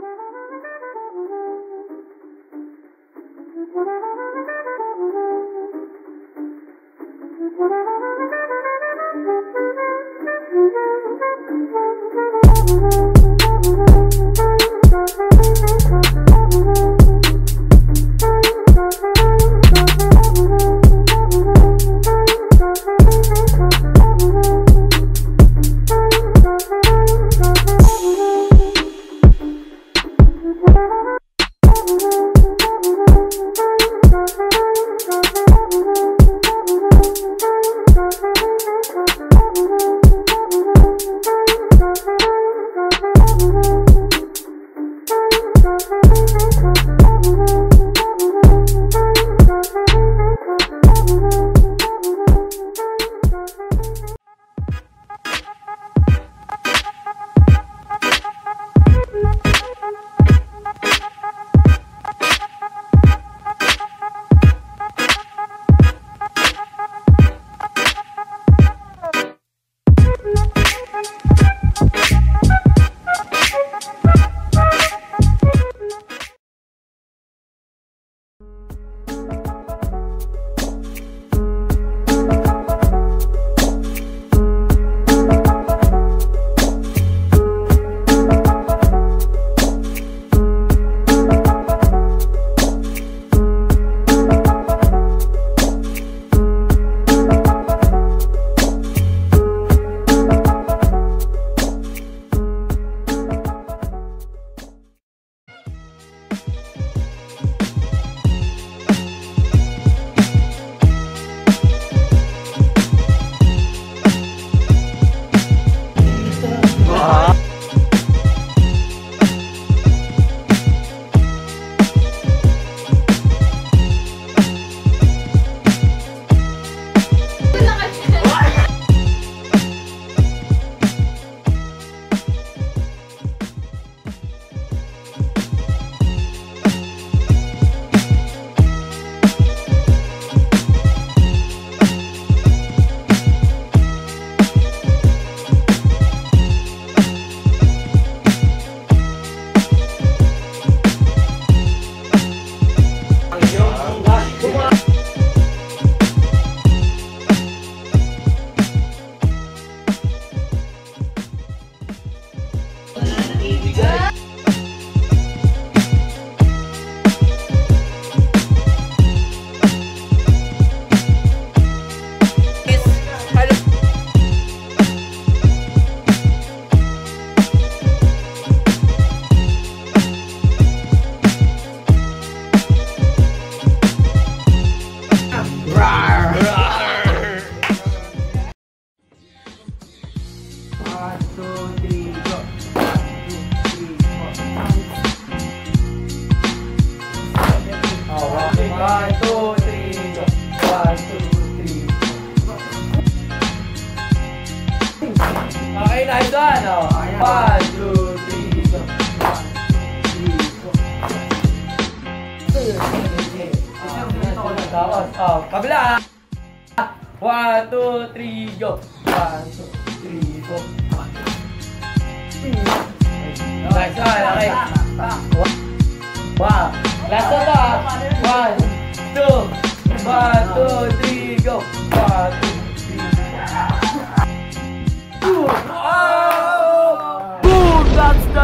Thank you. Okay, nice one. Oh, one, two, three, go. One, two, three, go. Tapos, oh, kabila. One, two, three, go. One, two, three, go. Nice one, okay. Wow. Last one to ah. One, two, one, two, three, go. One, two,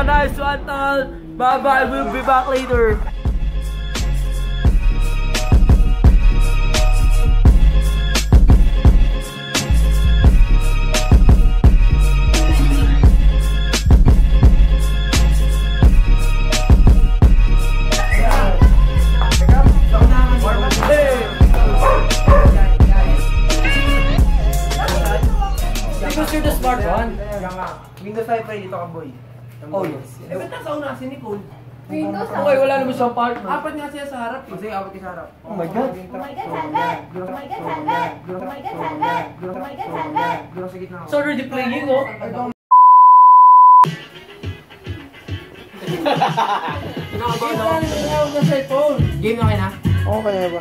a nice one, all. Bye-bye. We'll be back later. Windows 5 pa dito ka boy. Oh, yes. Eh, ba't nasa una si Nicole? Windows Okay, wala naman siyang partner. Apat nga siya sa harap. eh. Kasi awat ka sa harap. Oh my God. Oh my God, salad! Oh my God, salad! Oh my God, salad! Oh my God, salad! Doon sa gitna ako. It's already playing, oh. Game na kayo na? Okay na ba?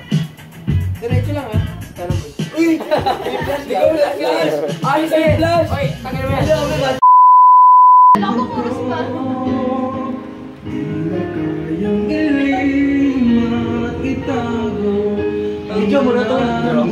Diretso lang ah. Tara boy. Uy! Ikaw na, flash! Ayos yung flash! Oy, tagal mo yan. Yo morato, pero